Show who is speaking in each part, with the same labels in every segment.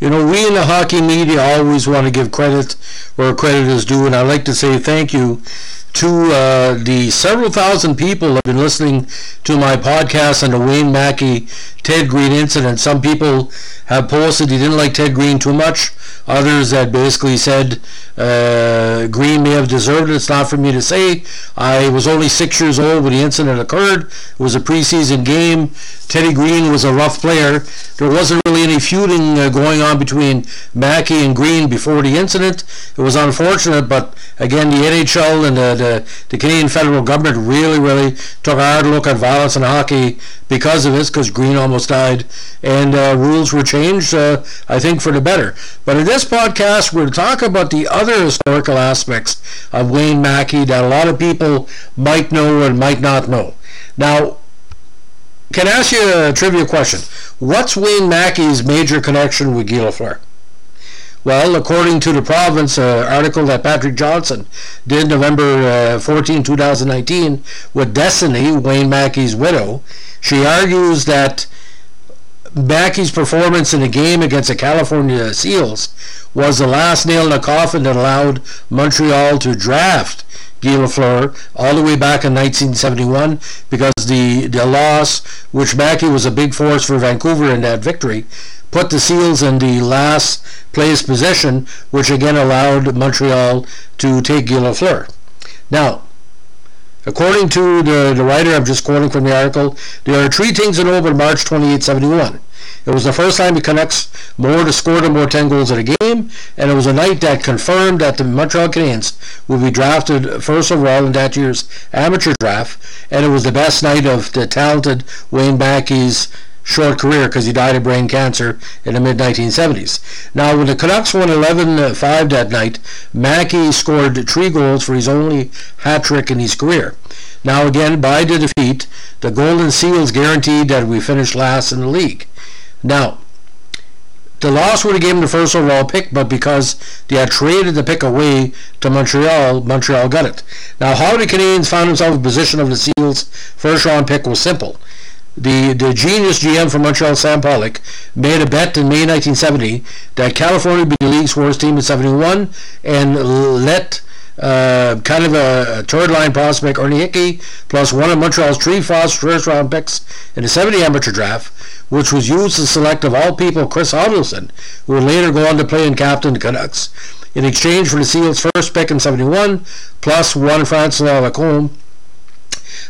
Speaker 1: You know, we in the hockey media always want to give credit where credit is due, and I'd like to say thank you to uh, the several thousand people that have been listening to my podcast on the Wayne Maki Ted Green incident. Some people have posted he didn't like Ted Green too much. Others that basically said uh, Green have deserved it. It's not for me to say. I was only six years old when the incident occurred. It was a preseason game. Teddy Green was a rough player. There wasn't really any feuding uh, going on between Maki and Green before the incident. It was unfortunate, but again, the NHL and the, the, the Canadian federal government really, really took a hard look at violence in hockey because of this, because Green almost died, and uh, rules were changed, uh, I think, for the better. But in this podcast, we're to talk about the other historical aspects of Wayne Maki that a lot of people might know and might not know. Now, can I ask you a trivia question? What's Wayne Maki's major connection with Lafleur? Well, according to the province uh, article that Patrick Johnson did November uh, 14, 2019, with Destiny, Wayne Maki's widow, she argues that Maki's performance in a game against the California Seals was the last nail in the coffin that allowed Montreal to draft Guy Lafleur all the way back in 1971 because the, the loss, which Maki was a big force for Vancouver in that victory, put the Seals in the last place position, which again allowed Montreal to take Guy Lafleur. Now, according to the, the writer, I'm just quoting from the article, there are three things know about March 2871. It was the first time the Canucks more to score more 10 goals in a game, and it was a night that confirmed that the Montreal Canadiens would be drafted first overall in that year's amateur draft, and it was the best night of the talented Wayne Maki's short career because he died of brain cancer in the mid-1970s. Now, when the Canucks won 11-5 that night, Maki scored three goals for his only hat trick in his career. Now, again, by the defeat, the Golden Seals guaranteed that we finished last in the league. Now, the loss would have given the first overall pick, but because they had traded the pick away to Montreal, Montreal got it. Now, how the Canadiens found themselves in position of the Seals' first round pick was simple. The, the genius GM from Montreal, Sam Pollock, made a bet in May 1970 that California would be the league's worst team in 71 and let uh, kind of a, a, third line prospect, Ernie Hicke, plus one of Montreal's three first round picks in the 70 amateur draft, which was used to select, of all people, Chris Oddleifson, who would later go on to play and captain the Canucks, in exchange for the Seals' first pick in 71, plus one Francois Lacombe,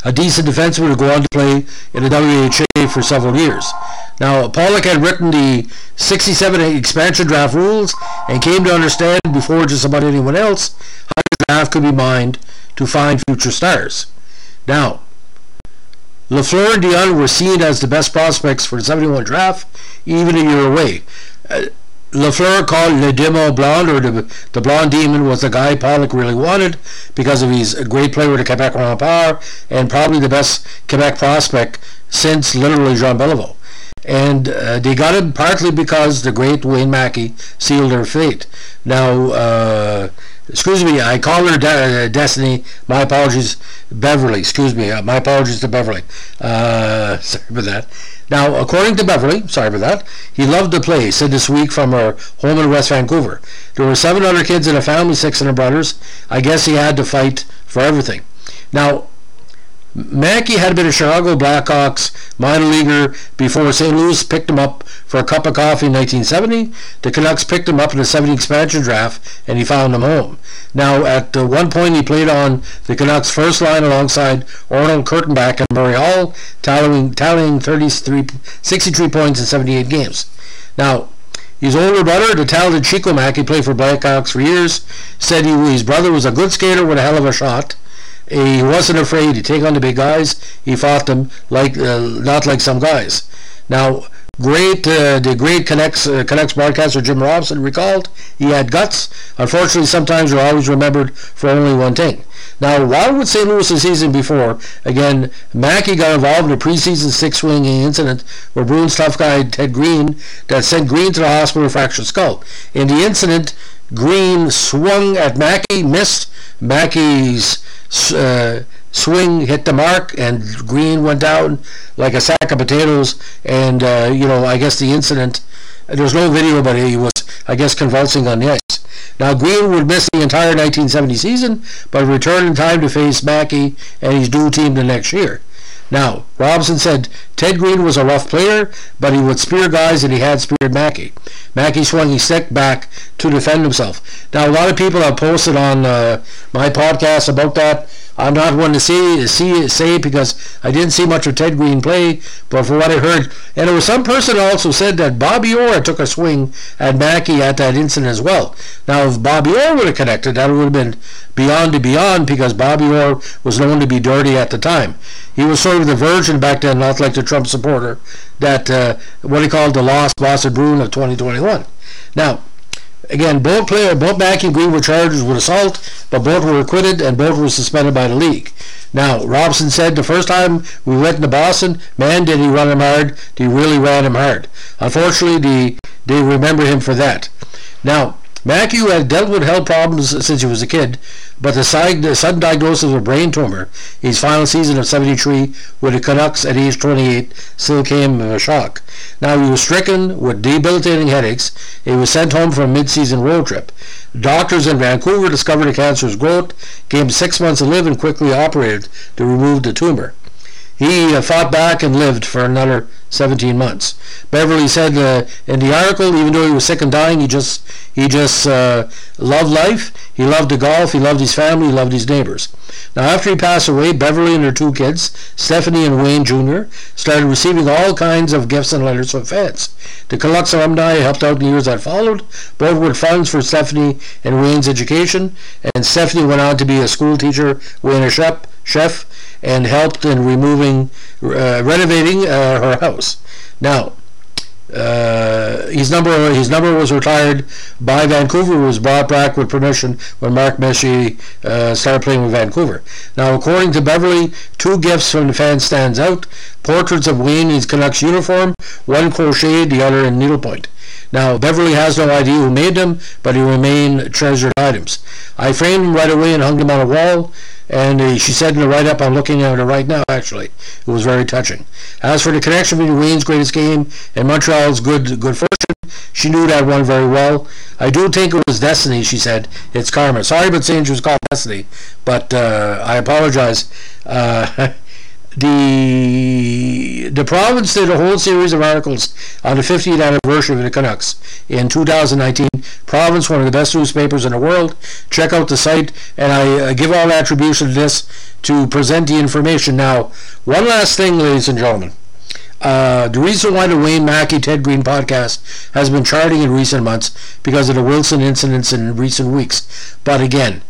Speaker 1: a decent defenseman who would go on to play in the WHA for several years. Now, Pollock had written the 67 expansion draft rules and came to understand before just about anyone else draft could be mined to find future stars. Now, Lafleur and Dionne were seen as the best prospects for the 71 draft, even a year away. Uh, Lafleur called Le Demo Blonde, or the, the Blonde Demon, was the guy Pollock really wanted because of his great play with the Quebec Rempart and probably the best Quebec prospect since literally Jean Beliveau. And uh, they got him partly because the great Wayne Maki sealed their fate. Now, uh, excuse me, I call her De- uh, Destiny. My apologies, Beverly. Excuse me, uh, my apologies to Beverly. Uh, sorry for that. Now, according to Beverly, sorry for that, he loved to play, said this week from her home in West Vancouver. There were seven other kids in a family, six of her brothers. I guess he had to fight for everything. Now, Maki had been a Chicago Blackhawks minor leaguer before St. Louis picked him up for a cup of coffee in 1970. The Canucks picked him up in the 70 expansion draft, and he found him home. Now, at uh, one point, he played on the Canucks' first line alongside Orland Kurtenbach and Murray Hall, tallying, tallying 33, 63 points in 78 games. Now, his older brother, the talented Chico Maki, played for Blackhawks for years, said he, his brother was a good skater with a hell of a shot. He wasn't afraid to take on the big guys. He fought them like uh, not like some guys. Now, great uh, the great Canucks uh, broadcaster Jim Robson recalled he had guts. Unfortunately, sometimes you're always remembered for only one thing. Now, while with St. Louis the season before, again, Maki got involved in a preseason six-swinging incident where Bruins tough guy Ted Green that sent Green to the hospital with fractured skull. In the incident, Green swung at Maki, missed. Maki's uh, swing hit the mark, and Green went down like a sack of potatoes. And uh, you know, I guess the incident There's no video, but he was, I guess, convulsing on the ice. Now, Green would miss the entire 1970 season, but returned in time to face Maki and his new team the next year. Now, Robson said Ted Green was a rough player, but he would spear guys and he had speared Maki. Maki swung his stick back to defend himself. Now, a lot of people have posted on uh, my podcast about that. I'm not one to see, see say it because I didn't see much of Ted Green play, but for what I heard, and there was some person also said that Bobby Orr took a swing at Maki at that incident as well. Now, if Bobby Orr would have connected, that would have been beyond to beyond because Bobby Orr was known to be dirty at the time. He was sort of the virgin back then, not like the Trump supporter that uh, what he called the lost Boston Bruin of 2021. Now, Again, both player, both Green were charged with assault, but both were acquitted and both were suspended by the league. Now, Robson said the first time we went into Boston, man, did he run him hard. He really ran him hard. Unfortunately, the, they remember him for that. Now, Matthew had dealt with health problems since he was a kid, but the sudden diagnosis of a brain tumor, his final season of 73 with the Canucks at age 28, still came as a shock. Now he was stricken with debilitating headaches. He was sent home for a mid-season road trip. Doctors in Vancouver discovered a cancerous growth, gave him six months to live, and quickly operated to remove the tumor. He uh, fought back and lived for another 17 months. Beverly said uh, in the article, even though he was sick and dying, he just he just uh, loved life. He loved the golf. He loved his family. He loved his neighbors. Now, after he passed away, Beverly and her two kids, Stephanie and Wayne Jr., started receiving all kinds of gifts and letters from fans. The Canucks alumni helped out in the years that followed, both with funds for Stephanie and Wayne's education, and Stephanie went on to be a school teacher, Wayne a chef and helped in removing, uh, renovating uh, her house. Now, uh, his number his number was retired by Vancouver was brought back with permission when Mark Messier uh, started playing with Vancouver. Now, according to Beverly, two gifts from the fans stands out: portraits of Wayne in his Canucks uniform, one crocheted, the other in needlepoint. Now, Beverly has no idea who made them, but they remain treasured items. I framed them right away and hung them on a wall. And uh, she said in the write-up, I'm looking at it right now, actually. It was very touching. As for the connection between Wayne's greatest game and Montreal's good good fortune, she knew that one very well. I do think it was destiny, she said. It's karma. Sorry about saying she was called destiny, but uh, I apologize. Uh, the the province did a whole series of articles on the 50th anniversary of the Canucks in 2019. Province, one of the best newspapers in the world. Check out the site, and I uh, give all attribution to this to present the information. Now, one last thing, ladies and gentlemen. Uh, the reason why the Wayne Maki Ted Green podcast has been charting in recent months because of the Wilson incidents in recent weeks. But again,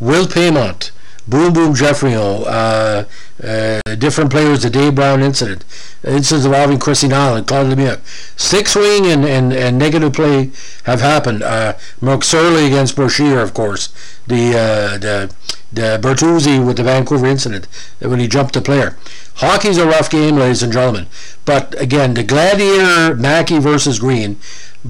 Speaker 1: Wilf Paiement Boom Boom Geoffrion, uh, uh, different players, the Dave Brown incident, incidents involving Chrissy Nall Claude Lemieux. Stick swing and, and, and negative play have happened. Uh, Surley against Brashear, of course. The, uh, the, the Bertuzzi with the Vancouver incident when he jumped the player. Hockey's a rough game, ladies and gentlemen. But again, the Gladiator Maki versus Green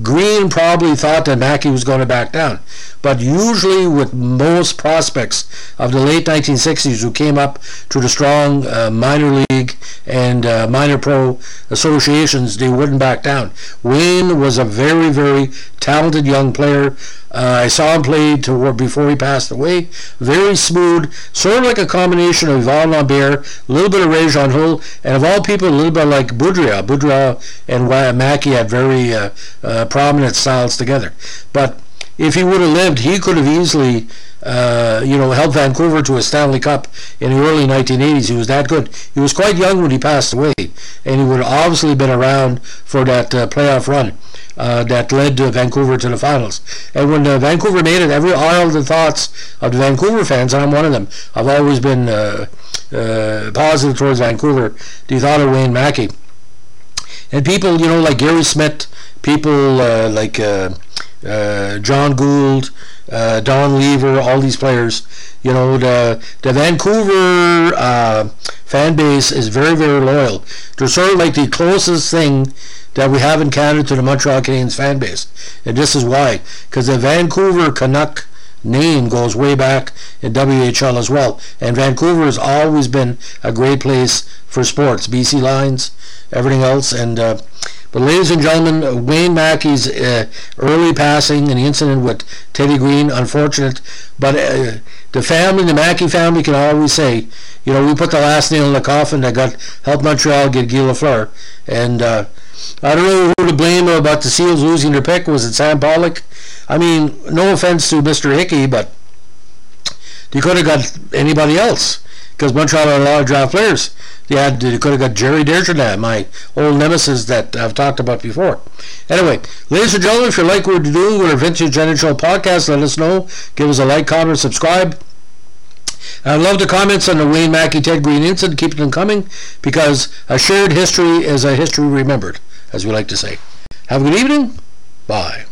Speaker 1: Green probably thought that Maki was going to back down. But usually with most prospects of the late 1960s who came up through the strong uh, minor league and uh, minor pro associations, they wouldn't back down. Wayne was a very, very talented young player. Uh, I saw him play to, before he passed away. Very smooth, sort of like a combination of Yvon Lambert, a little bit of Rejean Houle, and of all people, a little bit like Boudria. Boudria and Maki had very uh, uh, prominent styles together. But if he would have lived, he could have easily, uh, you know, helped Vancouver to a Stanley Cup in the early 1980s. He was that good. He was quite young when he passed away, and he would have obviously been around for that uh, playoff run uh, that led Vancouver to the finals. And when uh, Vancouver made it, every all the thoughts of the Vancouver fans, and I'm one of them, I've always been uh, uh, positive towards Vancouver. The thought of Wayne Maki. And people, you know, like Gary Smith, people like uh, John Gould, uh, Don Lever, all these players. You know, the the Vancouver uh, fan base is very, very loyal. They're sort of like the closest thing that we have in Canada to the Montreal Canadiens fan base. And this is why. Because the Vancouver Canuck name goes way back in WHL as well. And Vancouver has always been a great place for sports. BC Lions, everything else. And uh, But ladies and gentlemen, Wayne Maki's uh, early passing and the incident with Teddy Green, unfortunate. But uh, the family, the Maki family, can always say, you know, we put the last nail in the coffin that got helped Montreal get Guy Lafleur. And uh, I don't know who to blame about the Seals losing their pick. Was it Sam Pollock? I mean, no offense to Mr. Hicke, but you could have got anybody else because Montreal had a lot of draft players. They had they could have got Gerry Desjardins, my old nemesis that I've talked about before. Anyway, ladies and gentlemen, if you like what we're doing our Vintage NHL podcast, let us know. Give us a like, comment, subscribe. I love the comments on the Wayne Maki Ted Green incident. Keep them coming because a shared history is a history remembered, as we like to say. Have a good evening. Bye.